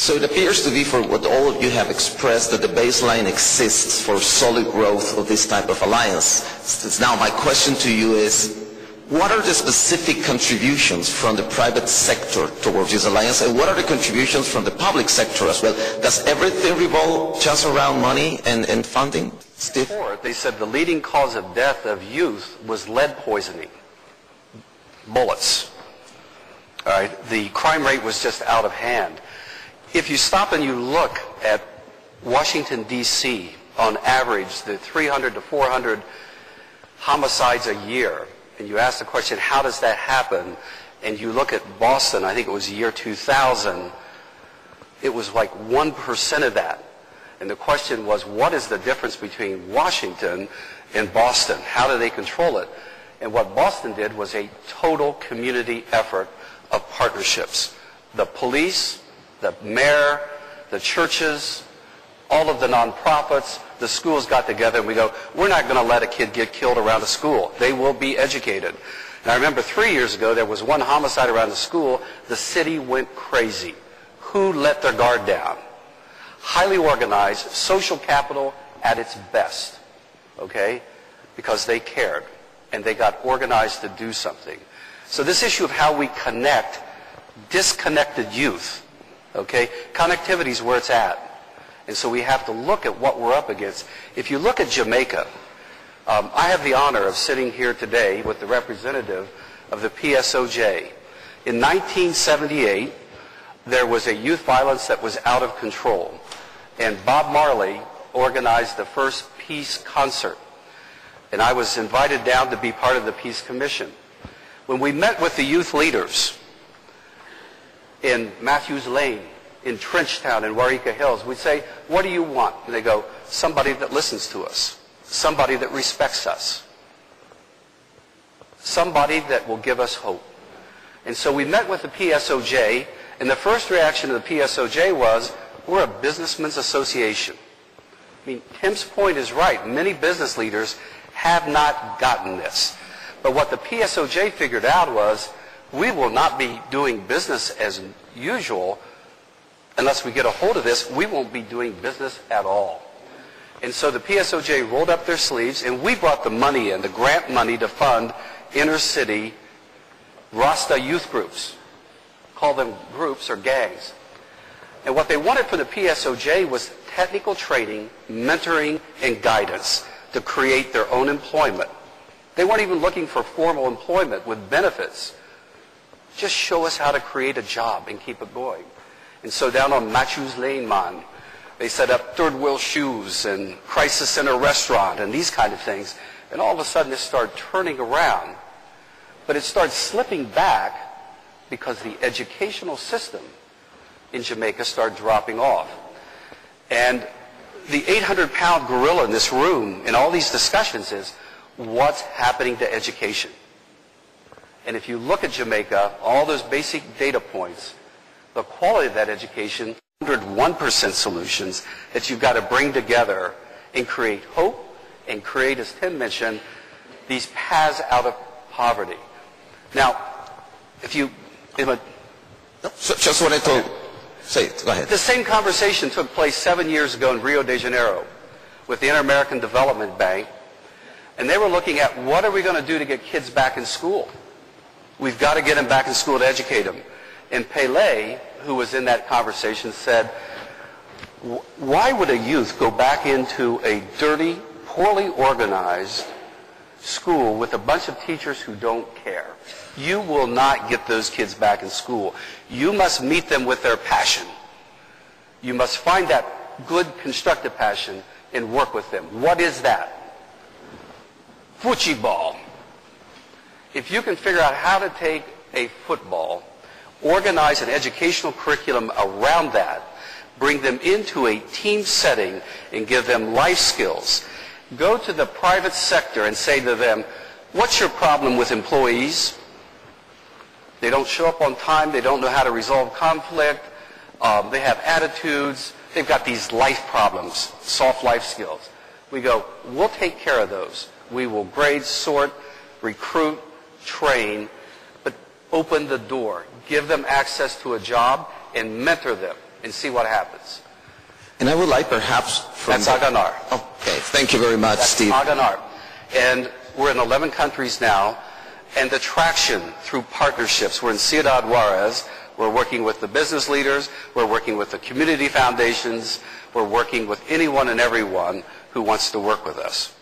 So it appears to be for what all of you have expressed that the baseline exists for solid growth of this type of alliance. Now my question to you is, what are the specific contributions from the private sector towards this alliance and what are the contributions from the public sector as well? Does everything revolve just around money and, and funding? Before, they said the leading cause of death of youth was lead poisoning, bullets. All right, the crime rate was just out of hand. If you stop and you look at Washington, D.C., on average, the 300 to 400 homicides a year, and you ask the question, how does that happen? And you look at Boston, I think it was the year 2000, it was like 1% of that. And the question was, what is the difference between Washington and Boston? How do they control it? And what Boston did was a total community effort of partnerships. The police, the mayor, the churches, all of the nonprofits, the schools got together and we go, we're not going to let a kid get killed around a school. They will be educated. And I remember three years ago, there was one homicide around the school. The city went crazy. Who let their guard down? Highly organized, social capital at its best. Okay? Because they cared. And they got organized to do something. So this issue of how we connect disconnected youth, okay? Connectivity is where it's at. And so we have to look at what we're up against. If you look at Jamaica, um, I have the honor of sitting here today with the representative of the PSOJ. In 1978, there was a youth violence that was out of control. And Bob Marley organized the first peace concert. And I was invited down to be part of the Peace Commission. When we met with the youth leaders in Matthews Lane, in Trenchtown, in Wareika Hills, we'd say, what do you want? And they go, somebody that listens to us, somebody that respects us, somebody that will give us hope. And so we met with the PSOJ, and the first reaction of the PSOJ was, we're a businessmen's association. I mean, Tim's point is right. Many business leaders have not gotten this. But what the PSOJ figured out was, we will not be doing business as usual unless we get a hold of this. We won't be doing business at all. And so the PSOJ rolled up their sleeves, and we brought the money in, the grant money to fund inner city Rasta youth groups. Call them groups or gangs. And what they wanted from the PSOJ was technical training, mentoring, and guidance to create their own employment. They weren't even looking for formal employment with benefits. Just show us how to create a job and keep it going. And so down on Matthews Lane, man, they set up Third Wheel Shoes and Crisis Center Restaurant and these kind of things. And all of a sudden it started turning around. But it started slipping back because the educational system in Jamaica started dropping off. And the 800-pound gorilla in this room in all these discussions is what's happening to education. And if you look at Jamaica, all those basic data points, the quality of that education, 101% solutions that you've got to bring together and create hope and create, as Tim mentioned, these paths out of poverty. Now, if you... If a, So, just wanted to say, it. go ahead. the same conversation took place seven years ago in Rio de Janeiro with the Inter-American Development Bank, and they were looking at what are we going to do to get kids back in school. We've got to get them back in school to educate them. And Pele, who was in that conversation, said, why would a youth go back into a dirty, poorly organized school with a bunch of teachers who don't care? You will not get those kids back in school. You must meet them with their passion. You must find that good, constructive passion and work with them. What is that? Football. If you can figure out how to take a football, organize an educational curriculum around that, bring them into a team setting and give them life skills, go to the private sector and say to them, what's your problem with employees? They don't show up on time. They don't know how to resolve conflict. Um, they have attitudes. They've got these life problems, soft life skills. We go, we'll take care of those. We will grade, sort, recruit, train, but open the door. Give them access to a job and mentor them. and see what happens. And I would like perhaps from That's A Ganar. Okay, thank you very much, That's Steve. A Ganar. And we're in 11 countries now, and the traction through partnerships. We're in Ciudad Juarez. We're working with the business leaders. We're working with the community foundations. We're working with anyone and everyone who wants to work with us.